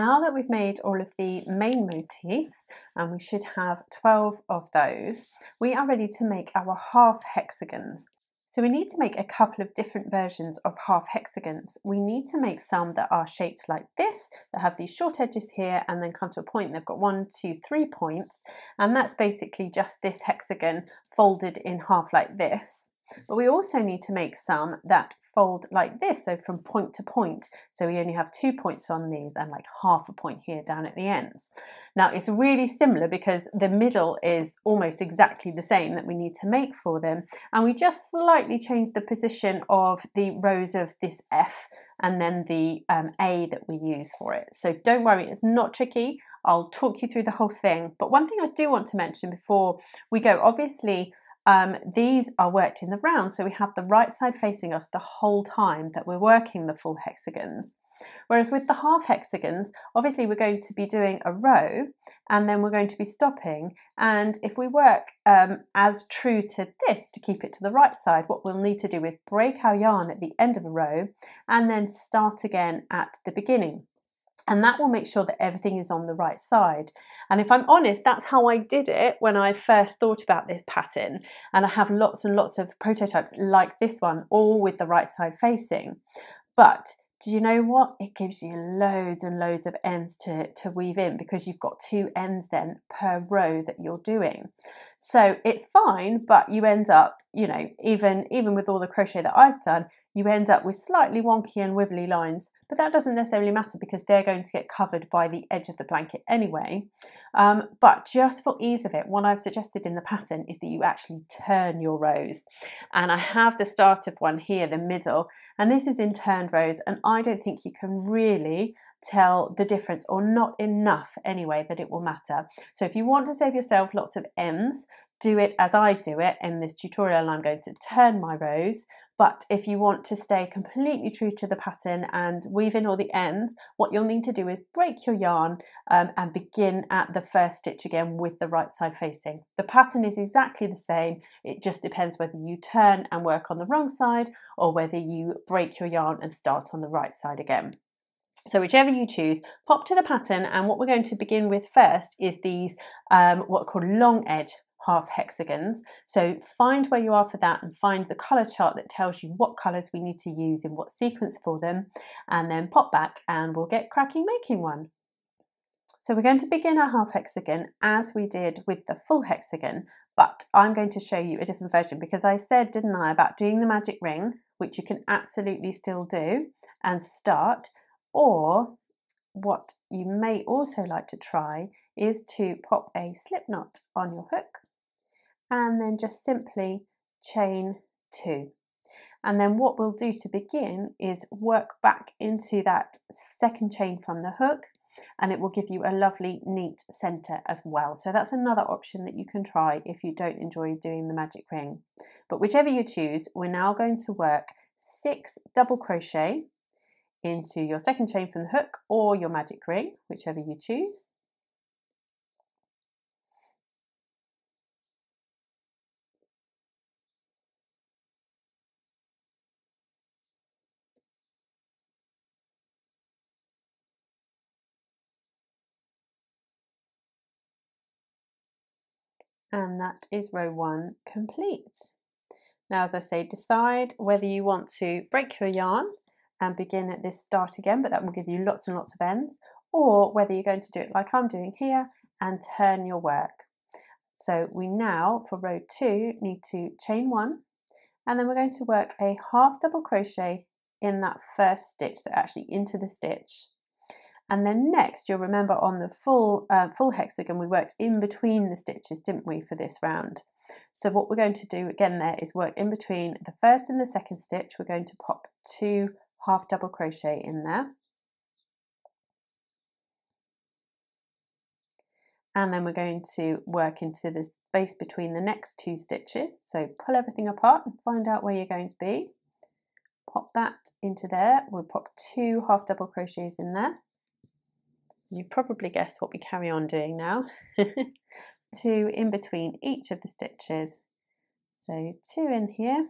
now that we've made all of the main motifs, and we should have 12 of those, we are ready to make our half hexagons. So we need to make a couple of different versions of half hexagons. We need to make some that are shaped like this, that have these short edges here and then come to a point. They've got one, two, three points. And that's basically just this hexagon folded in half like this. But we also need to make some that fold like this, so from point to point. So we only have two points on these and like half a point here down at the ends. Now it's really similar because the middle is almost exactly the same that we need to make for them. And we just slightly change the position of the rows of this F and then the um, A that we use for it. So don't worry, it's not tricky. I'll talk you through the whole thing. But one thing I do want to mention before we go, obviously um, these are worked in the round, so we have the right side facing us the whole time that we're working the full hexagons. Whereas with the half hexagons, obviously we're going to be doing a row and then we're going to be stopping. And if we work um, as true to this to keep it to the right side, what we'll need to do is break our yarn at the end of a row and then start again at the beginning and that will make sure that everything is on the right side. And if I'm honest, that's how I did it when I first thought about this pattern. And I have lots and lots of prototypes like this one, all with the right side facing. But do you know what? It gives you loads and loads of ends to, to weave in because you've got two ends then per row that you're doing. So it's fine, but you end up, you know, even even with all the crochet that I've done, you end up with slightly wonky and wibbly lines, but that doesn't necessarily matter because they're going to get covered by the edge of the blanket anyway. Um, but just for ease of it, what I've suggested in the pattern is that you actually turn your rows. And I have the start of one here, the middle, and this is in turned rows, and I don't think you can really tell the difference or not enough anyway that it will matter. So if you want to save yourself lots of ends, do it as I do it in this tutorial. I'm going to turn my rows, but if you want to stay completely true to the pattern and weave in all the ends, what you'll need to do is break your yarn um, and begin at the first stitch again with the right side facing. The pattern is exactly the same. It just depends whether you turn and work on the wrong side or whether you break your yarn and start on the right side again. So whichever you choose, pop to the pattern and what we're going to begin with first is these um, what are called long edge half hexagons. So find where you are for that and find the colour chart that tells you what colours we need to use in what sequence for them and then pop back and we'll get cracking making one. So we're going to begin our half hexagon as we did with the full hexagon, but I'm going to show you a different version because I said, didn't I, about doing the magic ring, which you can absolutely still do and start, or what you may also like to try is to pop a slip knot on your hook and then just simply chain two. And then what we'll do to begin is work back into that second chain from the hook and it will give you a lovely neat center as well. So that's another option that you can try if you don't enjoy doing the magic ring. But whichever you choose, we're now going to work six double crochet into your second chain from the hook or your magic ring, whichever you choose. And that is row one complete. Now, as I say, decide whether you want to break your yarn and begin at this start again, but that will give you lots and lots of ends, or whether you're going to do it like I'm doing here and turn your work. So we now, for row two, need to chain one, and then we're going to work a half double crochet in that first stitch, so actually into the stitch. And then next, you'll remember on the full, uh, full hexagon, we worked in between the stitches, didn't we, for this round? So what we're going to do again there is work in between the first and the second stitch. We're going to pop two half double crochet in there. And then we're going to work into the space between the next two stitches. So pull everything apart and find out where you're going to be. Pop that into there. We'll pop two half double crochets in there. You've probably guessed what we carry on doing now. two in between each of the stitches. So two in here,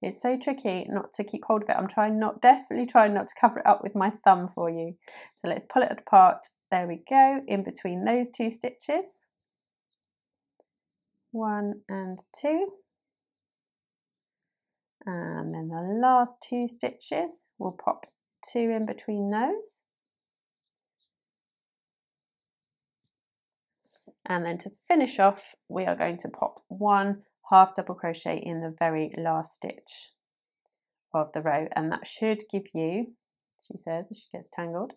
It's so tricky not to keep hold of it. I'm trying not, desperately trying not to cover it up with my thumb for you. So let's pull it apart. There we go, in between those two stitches. One and two. And then the last two stitches, we'll pop two in between those. And then to finish off, we are going to pop one half double crochet in the very last stitch of the row. And that should give you, she says, she gets tangled,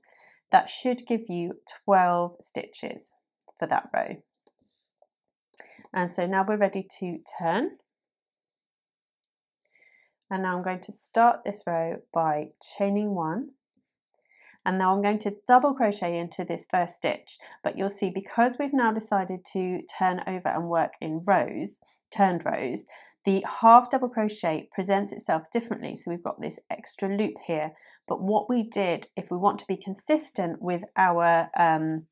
that should give you 12 stitches for that row. And so now we're ready to turn. And now I'm going to start this row by chaining one and now I'm going to double crochet into this first stitch. But you'll see because we've now decided to turn over and work in rows turned rows the half double crochet presents itself differently. So we've got this extra loop here. But what we did if we want to be consistent with our um,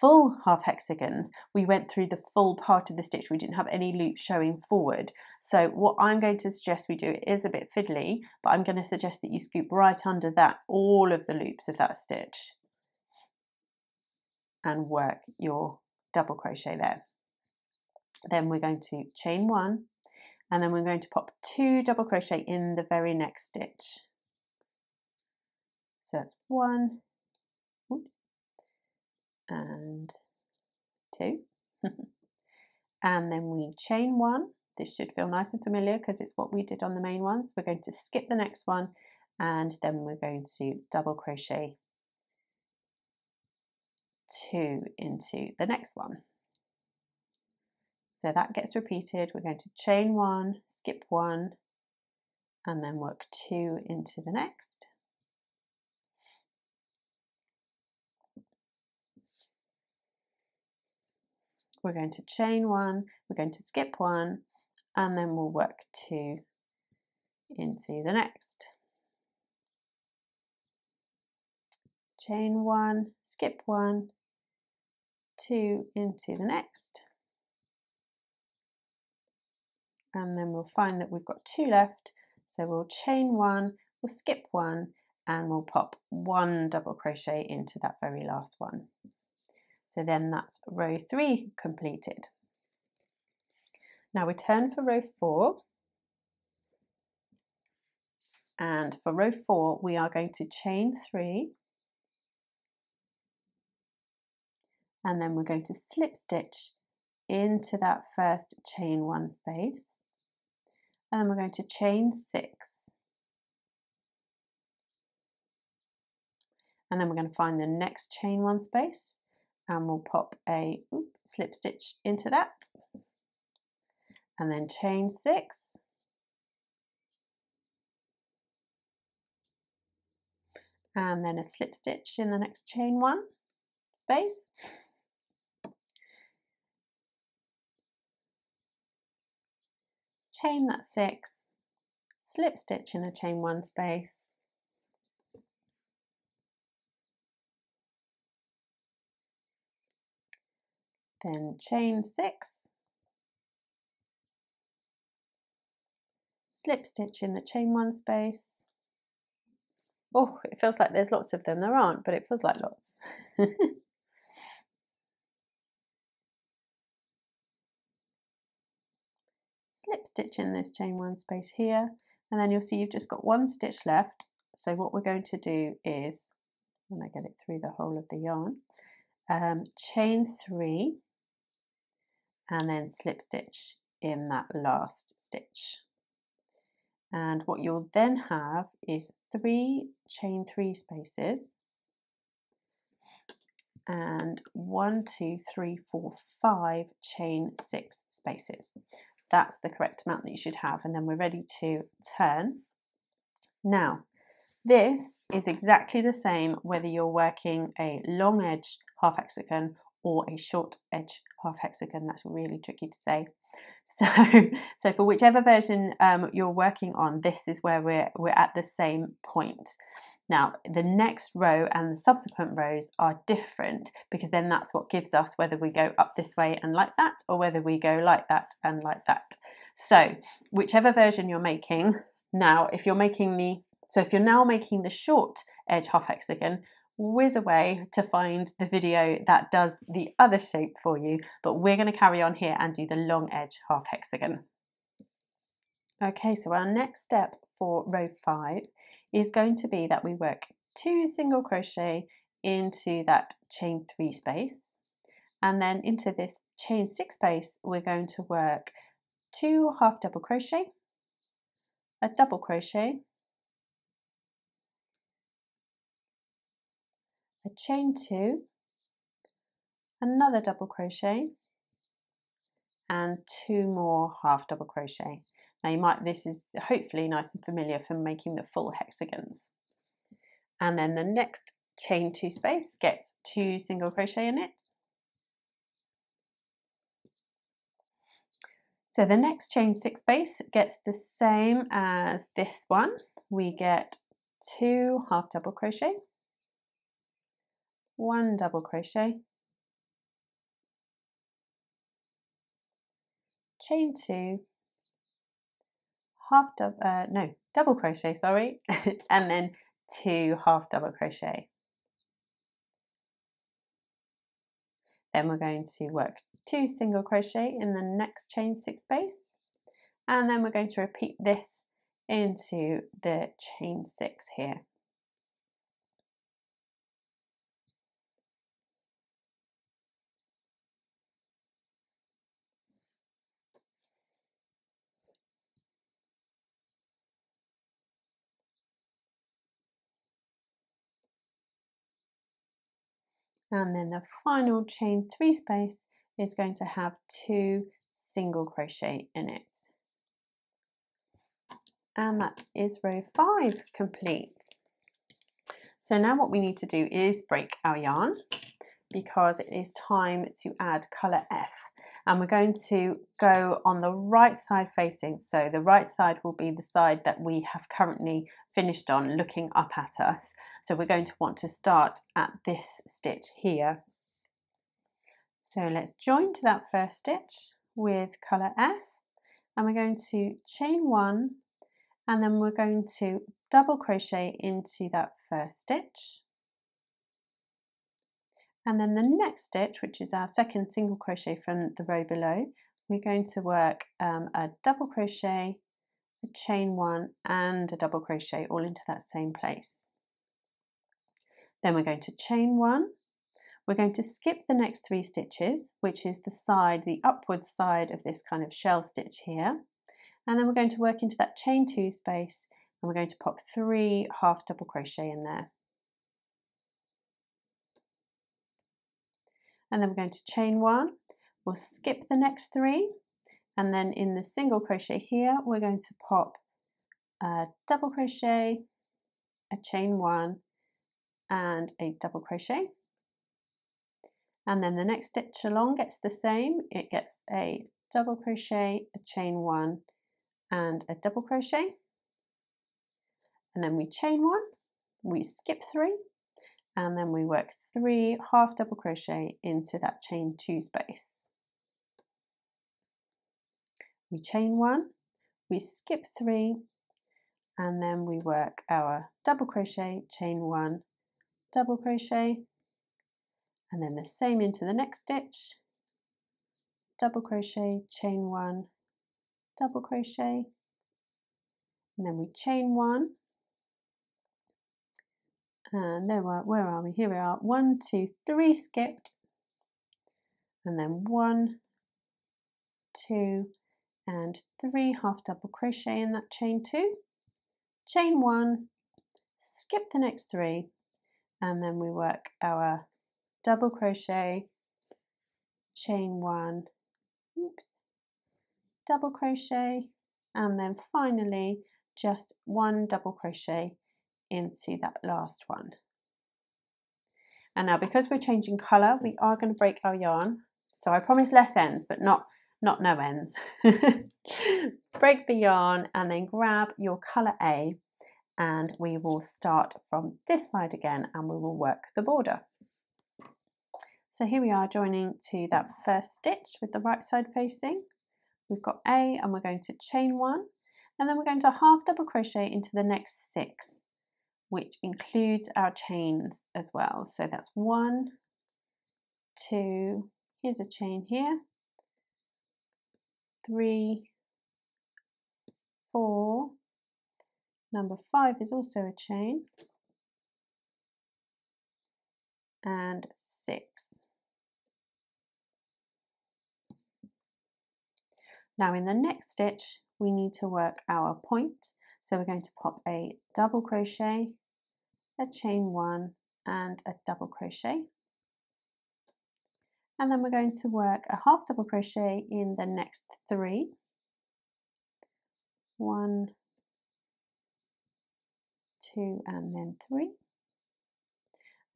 full half hexagons, we went through the full part of the stitch. We didn't have any loops showing forward. So what I'm going to suggest we do, is a bit fiddly, but I'm going to suggest that you scoop right under that, all of the loops of that stitch and work your double crochet there. Then we're going to chain one and then we're going to pop two double crochet in the very next stitch. So that's one, and two. and then we chain one. This should feel nice and familiar because it's what we did on the main ones. We're going to skip the next one and then we're going to double crochet two into the next one. So that gets repeated. We're going to chain one, skip one, and then work two into the next. We're going to chain one, we're going to skip one, and then we'll work two into the next. Chain one, skip one, two into the next. And then we'll find that we've got two left. So we'll chain one, we'll skip one, and we'll pop one double crochet into that very last one. So then that's row three completed. Now we turn for row four. And for row four, we are going to chain three. And then we're going to slip stitch into that first chain one space. And then we're going to chain six. And then we're going to find the next chain one space and we'll pop a slip stitch into that. And then chain six. And then a slip stitch in the next chain one space. Chain that six. Slip stitch in a chain one space then chain six, slip stitch in the chain one space. Oh, it feels like there's lots of them. There aren't, but it feels like lots. slip stitch in this chain one space here, and then you'll see you've just got one stitch left. So what we're going to do is, when I get it through the whole of the yarn, um, chain three, and then slip stitch in that last stitch. And what you'll then have is three chain three spaces and one, two, three, four, five chain six spaces. That's the correct amount that you should have. And then we're ready to turn. Now, this is exactly the same whether you're working a long edge half hexagon or a short edge half hexagon. That's really tricky to say. So, so for whichever version um, you're working on, this is where we're, we're at the same point. Now, the next row and the subsequent rows are different because then that's what gives us whether we go up this way and like that or whether we go like that and like that. So, whichever version you're making, Now, if you're making the, so if you're now making the short edge half hexagon, whiz away to find the video that does the other shape for you, but we're going to carry on here and do the long edge half hexagon. Okay, so our next step for row five is going to be that we work two single crochet into that chain three space and then into this chain six space we're going to work two half double crochet a double crochet a chain two another double crochet and two more half double crochet. Now you might this is hopefully nice and familiar from making the full hexagons. And then the next chain two space gets two single crochet in it. So the next chain six space gets the same as this one. We get two half double crochet, one double crochet, chain two, half double, uh, no, double crochet, sorry, and then two half double crochet. Then we're going to work two single crochet in the next chain six space and then we're going to repeat this into the chain six here. And then the final chain three space is going to have two single crochet in it. And that is row five complete. So now what we need to do is break our yarn because it is time to add color F and we're going to go on the right side facing. So the right side will be the side that we have currently finished on looking up at us. So we're going to want to start at this stitch here. So let's join to that first stitch with colour F. And we're going to chain one. And then we're going to double crochet into that first stitch and then the next stitch, which is our second single crochet from the row below, we're going to work um, a double crochet, a chain one and a double crochet all into that same place. Then we're going to chain one. We're going to skip the next three stitches, which is the side, the upward side of this kind of shell stitch here. And then we're going to work into that chain two space and we're going to pop three half double crochet in there. And then we're going to chain one. We'll skip the next three. And then in the single crochet here we're going to pop a double crochet a chain one and a double crochet. And then the next stitch along gets the same. It gets a double crochet a chain one and a double crochet. And then we chain one. We skip three and then we work three half double crochet into that chain two space. We chain one, we skip three, and then we work our double crochet, chain one, double crochet, and then the same into the next stitch, double crochet, chain one, double crochet, and then we chain one, and there we're. where are we? Here we are. One, two, three skipped. And then one, two, and three half double crochet in that chain two. Chain one, skip the next three, and then we work our double crochet, chain one, oops, double crochet, and then finally just one double crochet into that last one. And now because we're changing colour, we are going to break our yarn. So I promise less ends, but not, not no ends. break the yarn and then grab your colour A and we will start from this side again and we will work the border. So here we are joining to that first stitch with the right side facing. We've got A and we're going to chain one and then we're going to half double crochet into the next six which includes our chains as well. So that's one two here's a chain here. Three four. Number five is also a chain. And six. Now in the next stitch we need to work our point. So we're going to pop a double crochet, a chain one and a double crochet. And then we're going to work a half double crochet in the next three. One, two, and then three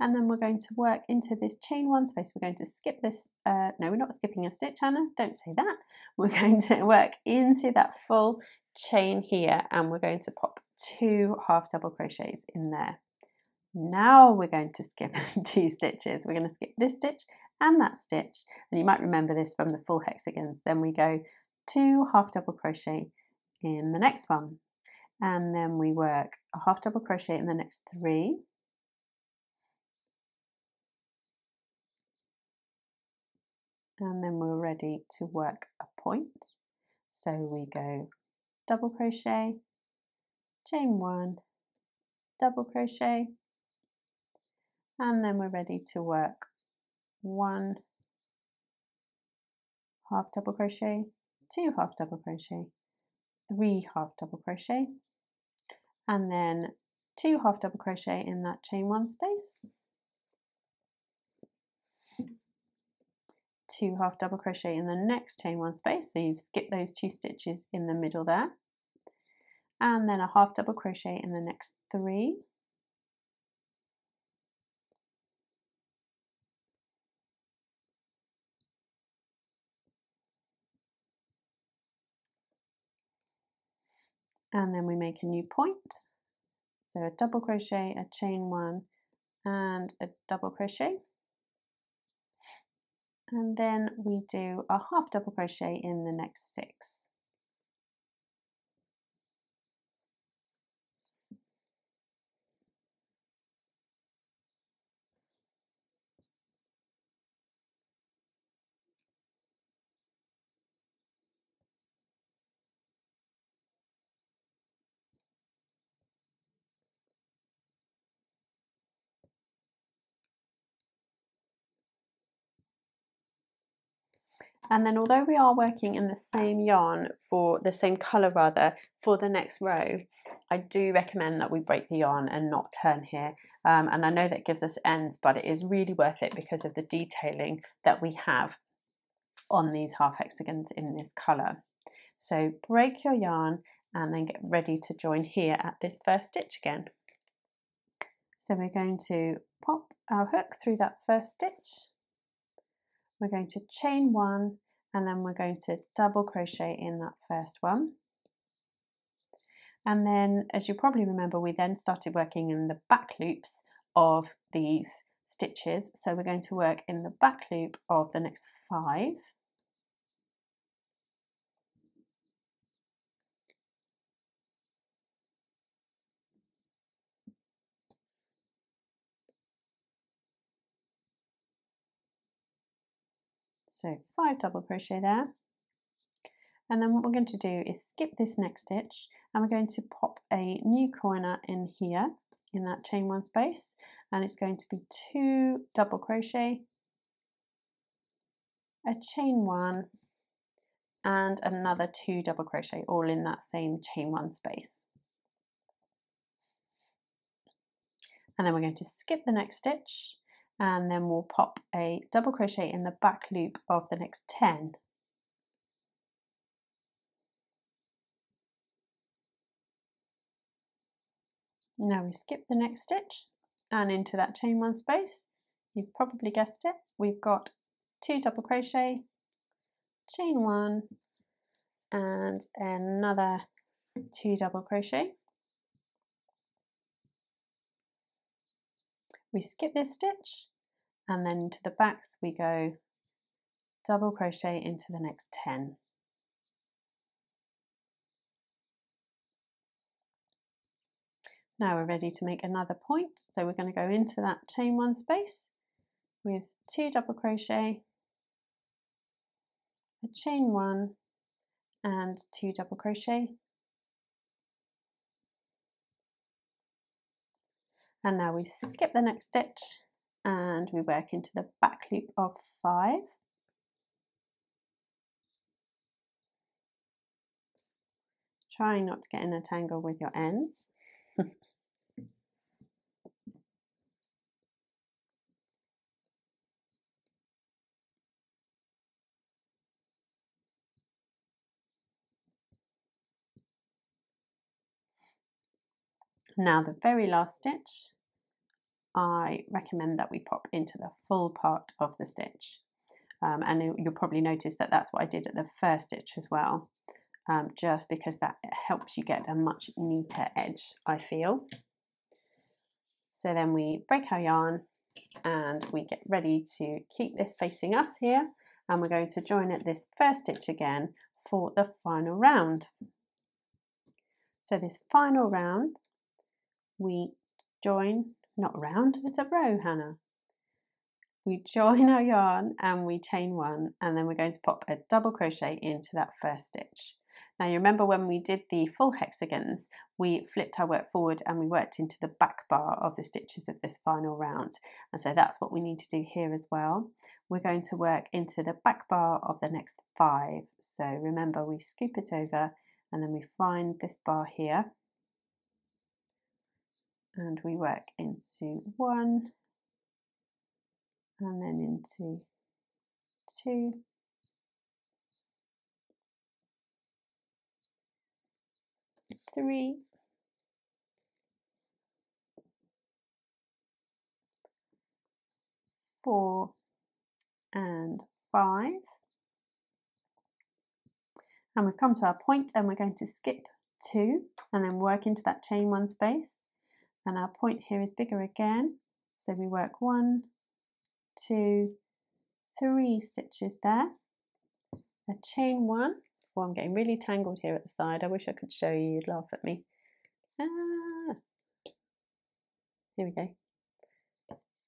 and then we're going to work into this chain one space. We're going to skip this, uh, no, we're not skipping a stitch, Hannah, don't say that. We're going to work into that full chain here and we're going to pop two half double crochets in there. Now we're going to skip two stitches. We're going to skip this stitch and that stitch. And you might remember this from the full hexagons. Then we go two half double crochet in the next one. And then we work a half double crochet in the next three and then we're ready to work a point. So we go double crochet, chain one, double crochet, and then we're ready to work. One. Half double crochet, two half double crochet, three half double crochet, and then two half double crochet in that chain one space. Two half double crochet in the next chain one space. So you've skipped those two stitches in the middle there and then a half double crochet in the next three. And then we make a new point. So a double crochet a chain one and a double crochet. And then we do a half double crochet in the next six. And then although we are working in the same yarn for the same colour rather for the next row, I do recommend that we break the yarn and not turn here. Um, and I know that gives us ends, but it is really worth it because of the detailing that we have on these half hexagons in this colour. So break your yarn and then get ready to join here at this first stitch again. So we're going to pop our hook through that first stitch we're going to chain one and then we're going to double crochet in that first one. And then, as you probably remember, we then started working in the back loops of these stitches. So we're going to work in the back loop of the next five. So five double crochet there. And then what we're going to do is skip this next stitch and we're going to pop a new corner in here in that chain one space and it's going to be two double crochet, a chain one and another two double crochet all in that same chain one space. And then we're going to skip the next stitch and then we'll pop a double crochet in the back loop of the next 10 now we skip the next stitch and into that chain one space. You've probably guessed it. We've got two double crochet chain one and another two double crochet. We skip this stitch and then to the backs we go double crochet into the next 10 Now we're ready to make another point. So we're going to go into that chain one space with two double crochet, a chain one and two double crochet. And now we skip the next stitch and we work into the back loop of five. Trying not to get in a tangle with your ends. Now the very last stitch, I recommend that we pop into the full part of the stitch. Um, and you'll probably notice that that's what I did at the first stitch as well, um, just because that helps you get a much neater edge, I feel. So then we break our yarn and we get ready to keep this facing us here and we're going to join at this first stitch again for the final round. So this final round we join, not round, it's a row, Hannah. We join our yarn and we chain one and then we're going to pop a double crochet into that first stitch. Now you remember when we did the full hexagons, we flipped our work forward and we worked into the back bar of the stitches of this final round. And so that's what we need to do here as well. We're going to work into the back bar of the next five. So remember we scoop it over and then we find this bar here and we work into one and then into two. Three. Four and five. And we've come to our point and we're going to skip two and then work into that chain one space and our point here is bigger again. So we work one two three stitches there. A chain one. Oh I'm getting really tangled here at the side. I wish I could show you. You'd laugh at me. Ah. here we go.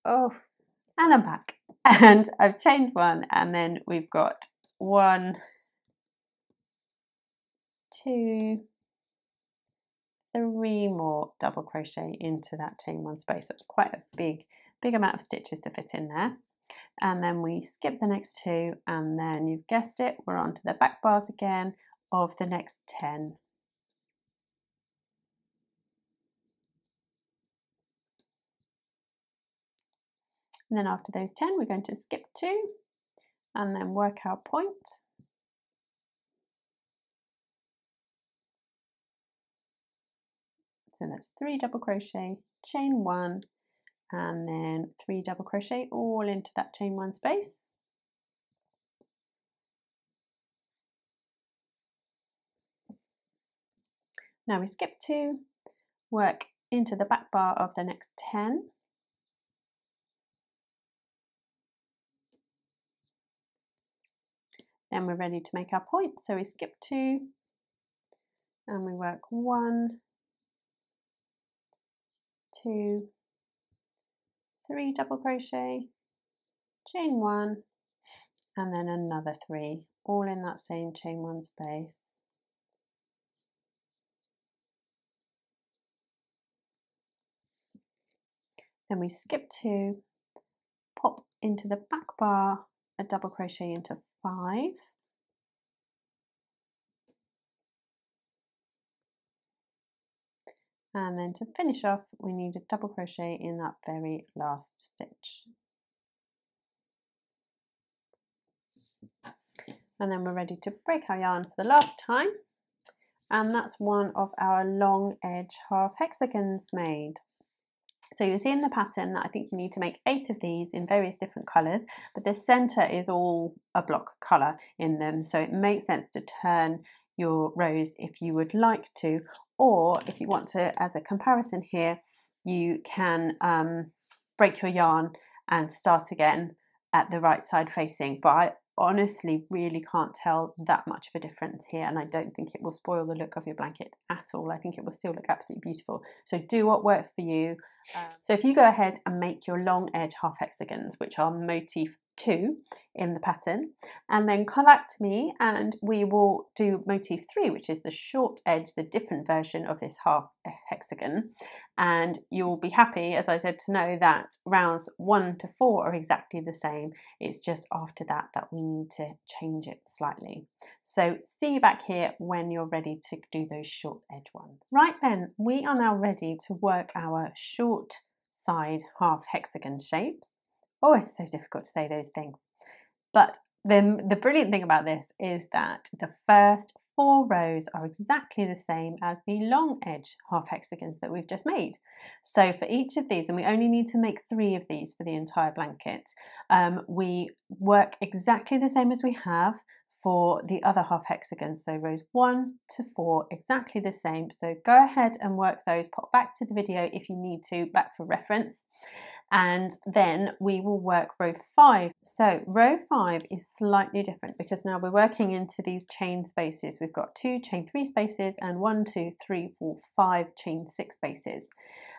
Oh and I'm back. And I've chained one and then we've got one two three more double crochet into that chain one space. So it's quite a big, big amount of stitches to fit in there. And then we skip the next two and then you've guessed it, we're on to the back bars again of the next 10. And then after those 10, we're going to skip two and then work our point So that's three double crochet, chain one, and then three double crochet all into that chain one space. Now we skip two, work into the back bar of the next 10. Then we're ready to make our point. So we skip two and we work one, two, three double crochet, chain one, and then another three, all in that same chain one space. Then we skip two, pop into the back bar, a double crochet into five, and then to finish off we need a double crochet in that very last stitch. And then we're ready to break our yarn for the last time. And that's one of our long edge half hexagons made. So you'll see in the pattern that I think you need to make eight of these in various different colours, but the centre is all a block colour in them, so it makes sense to turn your rows if you would like to, or if you want to, as a comparison here, you can um, break your yarn and start again at the right side facing. But I, honestly really can't tell that much of a difference here and I don't think it will spoil the look of your blanket at all. I think it will still look absolutely beautiful. So do what works for you. Um, so if you go ahead and make your long edge half hexagons, which are motif two in the pattern and then come back to me and we will do motif three which is the short edge the different version of this half eh, hexagon. And you'll be happy as I said to know that rounds one to four are exactly the same. It's just after that that we need to change it slightly. So see you back here when you're ready to do those short edge ones. Right then we are now ready to work our short side half hexagon shapes Oh, it's so difficult to say those things. But the, the brilliant thing about this is that the first four rows are exactly the same as the long edge half hexagons that we've just made. So for each of these, and we only need to make three of these for the entire blanket, um, we work exactly the same as we have for the other half hexagons. So rows one to four, exactly the same. So go ahead and work those, pop back to the video if you need to, back for reference and then we will work row five. So row five is slightly different because now we're working into these chain spaces. We've got two chain three spaces and one, two, three, four, five chain six spaces.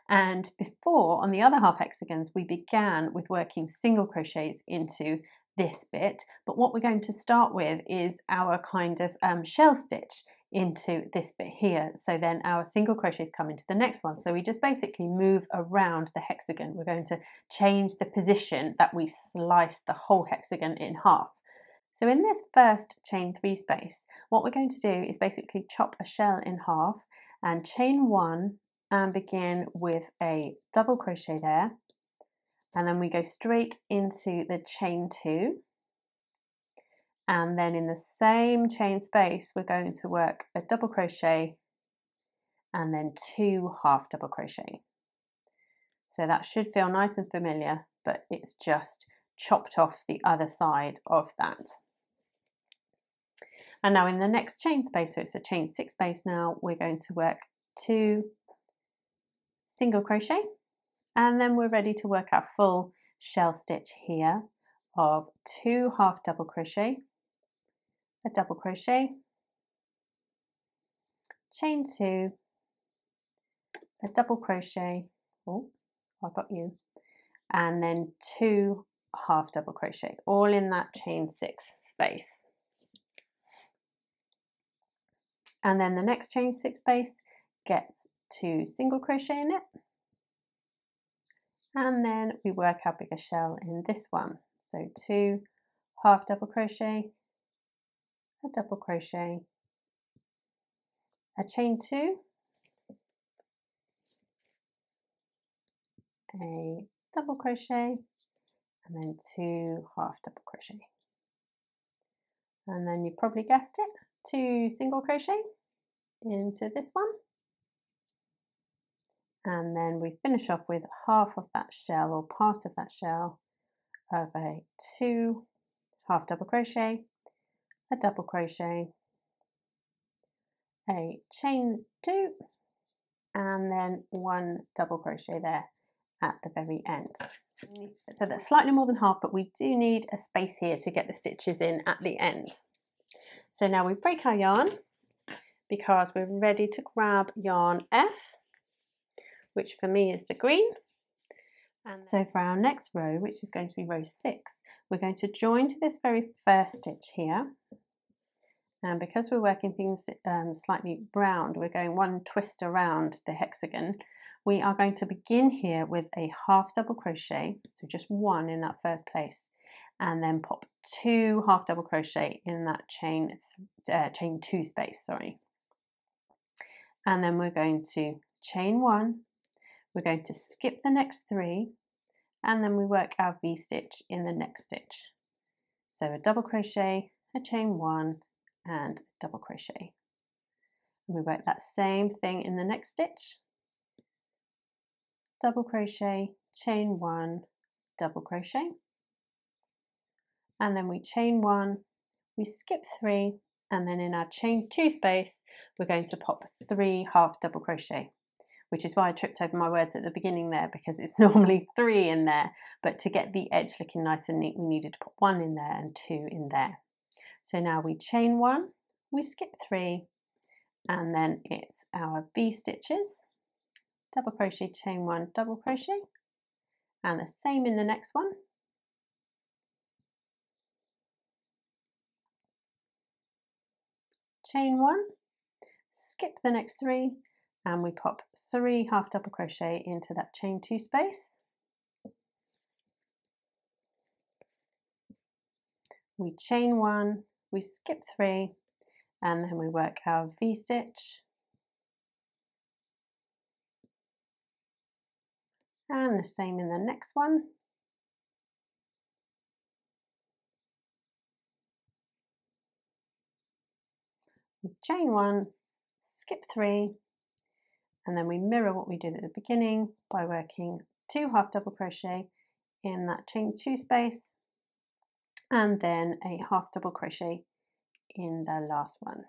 And before on the other half hexagons, we began with working single crochets into this bit. But what we're going to start with is our kind of um, shell stitch into this bit here. So then our single crochets come into the next one. So we just basically move around the hexagon. We're going to change the position that we slice the whole hexagon in half. So in this first chain three space, what we're going to do is basically chop a shell in half and chain one and begin with a double crochet there. And then we go straight into the chain two and then in the same chain space we're going to work a double crochet and then two half double crochet. So that should feel nice and familiar but it's just chopped off the other side of that. And now in the next chain space so it's a chain six space now we're going to work two single crochet. And then we're ready to work our full shell stitch here of two half double crochet a double crochet, chain two, a double crochet, oh, I got you, and then two half double crochet, all in that chain six space. And then the next chain six space gets two single crochet in it. And then we work our bigger shell in this one. So two half double crochet, a double crochet, a chain two, a double crochet, and then two half double crochet. And then you probably guessed it, two single crochet into this one. And then we finish off with half of that shell or part of that shell of a two half double crochet a double crochet, a chain two, and then one double crochet there at the very end. So that's slightly more than half, but we do need a space here to get the stitches in at the end. So now we break our yarn because we're ready to grab yarn F, which for me is the green. And so for our next row, which is going to be row six, we're going to join to this very first stitch here and because we're working things um, slightly round, we're going one twist around the hexagon. We are going to begin here with a half double crochet, so just one in that first place, and then pop two half double crochet in that chain, uh, chain two space, sorry. And then we're going to chain one, we're going to skip the next three, and then we work our V-stitch in the next stitch. So a double crochet, a chain one, and double crochet. We work that same thing in the next stitch. Double crochet, chain one, double crochet. And then we chain one, we skip three, and then in our chain two space, we're going to pop three half double crochet. which is why I tripped over my words at the beginning there because it's normally three in there. But to get the edge looking nice and neat, we needed to put one in there and two in there. So now we chain one, we skip three, and then it's our V stitches, double crochet, chain one, double crochet, and the same in the next one. Chain one, skip the next three, and we pop three half double crochet into that chain two space. We chain one, we skip three, and then we work our V-stitch. And the same in the next one. We chain one, skip three, and then we mirror what we did at the beginning by working two half double crochet in that chain two space and then a half double crochet in the last one.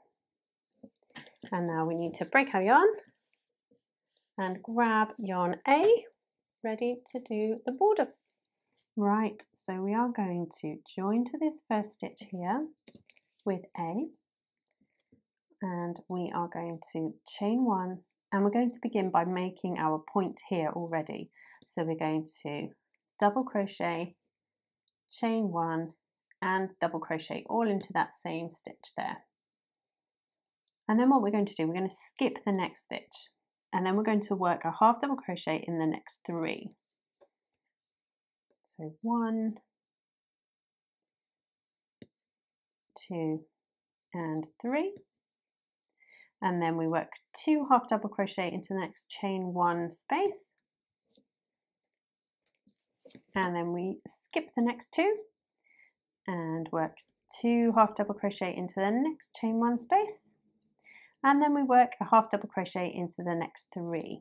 And now we need to break our yarn and grab yarn A, ready to do the border. Right, so we are going to join to this first stitch here with A and we are going to chain one and we're going to begin by making our point here already. So we're going to double crochet, chain one and double crochet all into that same stitch there. And then what we're going to do, we're going to skip the next stitch and then we're going to work a half double crochet in the next three. So one, two, and three. And then we work two half double crochet into the next chain one space. And then we skip the next two work two half double crochet into the next chain one space. And then we work a half double crochet into the next three.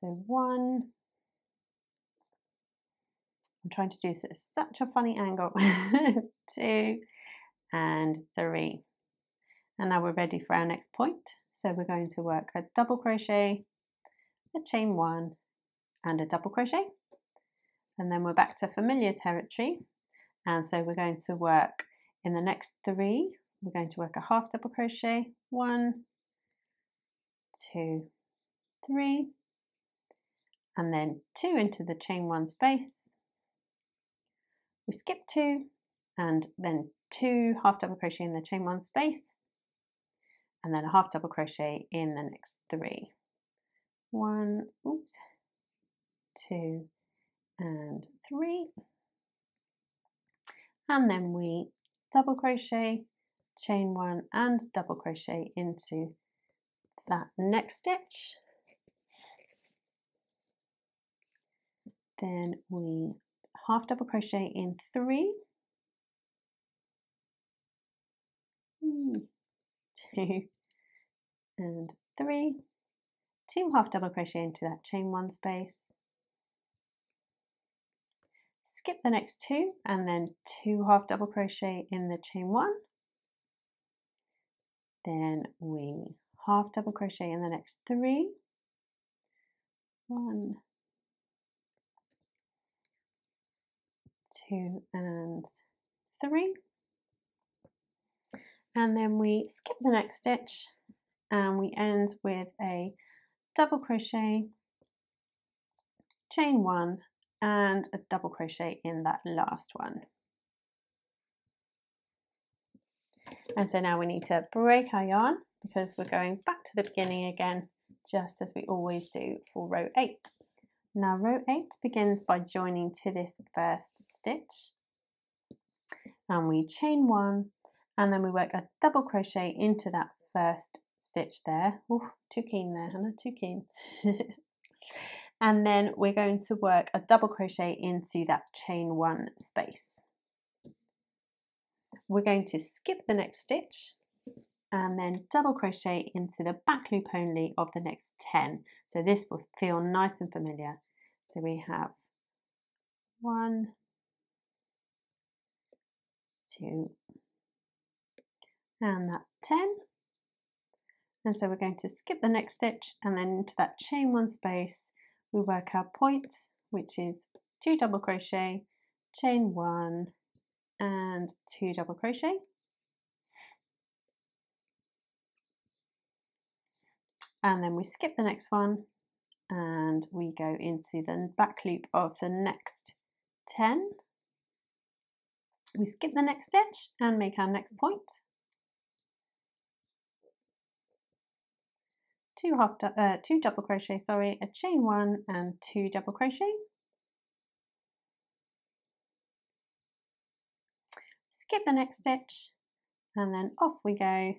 So one. I'm trying to do this at such a funny angle. Two and three. And now we're ready for our next point. So we're going to work a double crochet a chain one and a double crochet. And then we're back to familiar territory and so we're going to work in the next three, we're going to work a half double crochet, one, two, three, and then two into the chain one space. We skip two and then two half double crochet in the chain one space and then a half double crochet in the next three. One, oops, two, and three and then we double crochet chain one and double crochet into that next stitch. Then we half double crochet in three. Two. And three. Two half double crochet into that chain one space skip the next two and then two half double crochet in the chain one. Then we half double crochet in the next three. One two and three. And then we skip the next stitch and we end with a double crochet chain one and a double crochet in that last one. And so now we need to break our yarn because we're going back to the beginning again, just as we always do for row eight. Now row eight begins by joining to this first stitch and we chain one and then we work a double crochet into that first stitch there. Oof, too keen there, Hannah, too keen. and then we're going to work a double crochet into that chain one space. We're going to skip the next stitch and then double crochet into the back loop only of the next 10. So this will feel nice and familiar. So we have one, two, and that's 10. And so we're going to skip the next stitch and then into that chain one space, we work our point, which is two double crochet, chain one, and two double crochet. And then we skip the next one and we go into the back loop of the next 10. We skip the next stitch and make our next point. Two half, uh, two double crochet, sorry, a chain one and two double crochet. Skip the next stitch and then off we go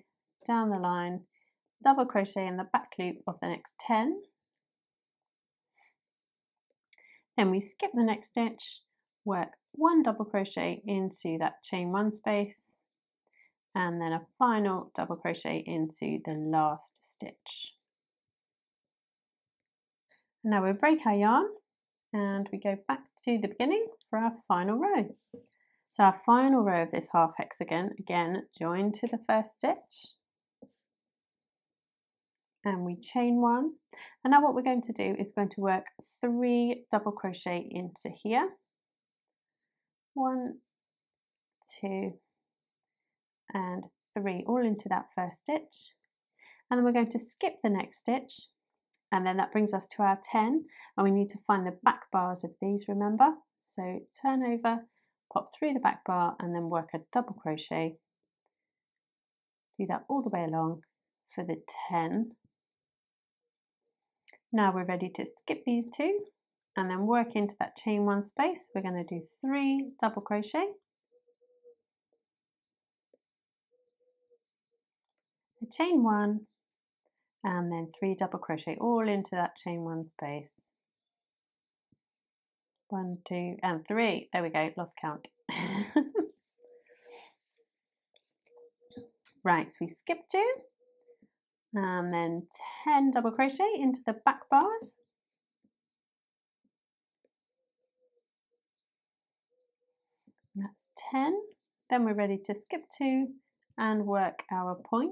down the line, double crochet in the back loop of the next 10. Then we skip the next stitch, work one double crochet into that chain one space, and then a final double crochet into the last stitch. Now we break our yarn and we go back to the beginning for our final row. So our final row of this half hexagon, again, join to the first stitch, and we chain one. And now what we're going to do is going to work three double crochet into here. One, two, and three, all into that first stitch. And then we're going to skip the next stitch and then that brings us to our 10 and we need to find the back bars of these remember so turn over pop through the back bar and then work a double crochet do that all the way along for the 10 now we're ready to skip these two and then work into that chain one space. We're going to do three double crochet. A chain one and then three double crochet all into that chain one space. One, two, and three. There we go, lost count. right, so we skip two and then 10 double crochet into the back bars that's 10 then we're ready to skip two and work our point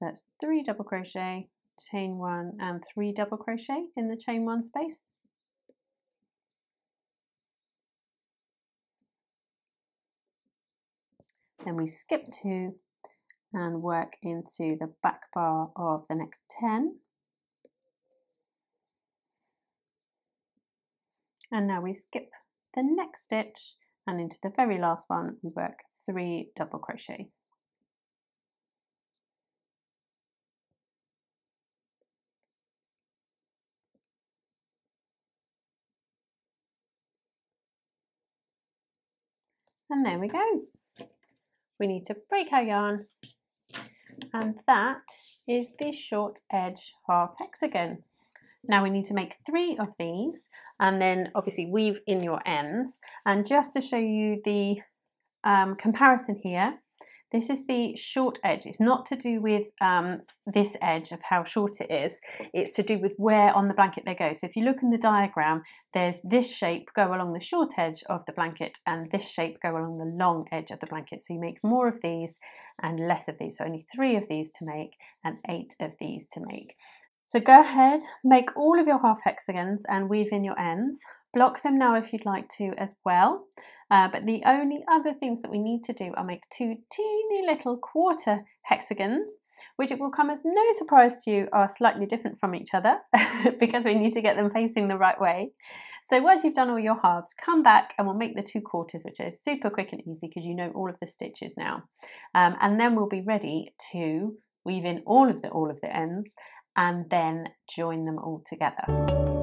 so that's three double crochet chain one and three double crochet in the chain one space Then we skip two and work into the back bar of the next 10. And now we skip the next stitch and into the very last one we work three double crochet. And there we go. We need to break our yarn. And that is the short edge half hexagon. Now we need to make three of these and then obviously weave in your ends. And just to show you the um, comparison here this is the short edge. It's not to do with um, this edge of how short it is. It's to do with where on the blanket they go. So if you look in the diagram, there's this shape go along the short edge of the blanket and this shape go along the long edge of the blanket. So you make more of these and less of these. So only three of these to make and eight of these to make. So go ahead, make all of your half hexagons and weave in your ends. Block them now if you'd like to as well. Uh, but the only other things that we need to do are make two teeny little quarter hexagons, which it will come as no surprise to you are slightly different from each other because we need to get them facing the right way. So once you've done all your halves, come back and we'll make the two quarters, which are super quick and easy because you know all of the stitches now. Um, and then we'll be ready to weave in all of the all of the ends and then join them all together.